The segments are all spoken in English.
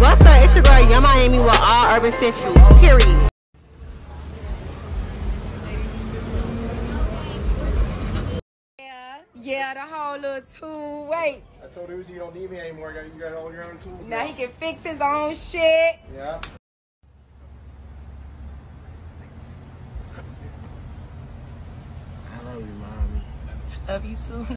What's up? It's your girl Yung Miami with All Urban Central. Period. Yeah, yeah, the whole little two way. I told Uzi you don't need me anymore. You got, you got all your own tools. Now he can fix his own shit. Yeah. I love you, mommy. Love you too.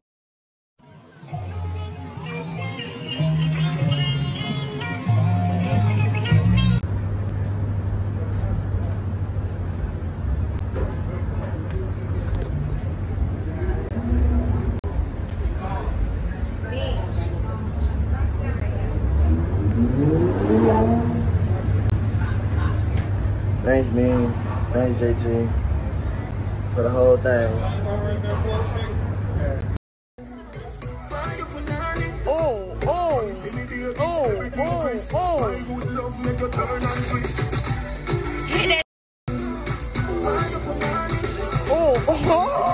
Thanks, me. Thanks, JT, for the whole thing. Oh, oh, oh, oh, oh. Oh, oh.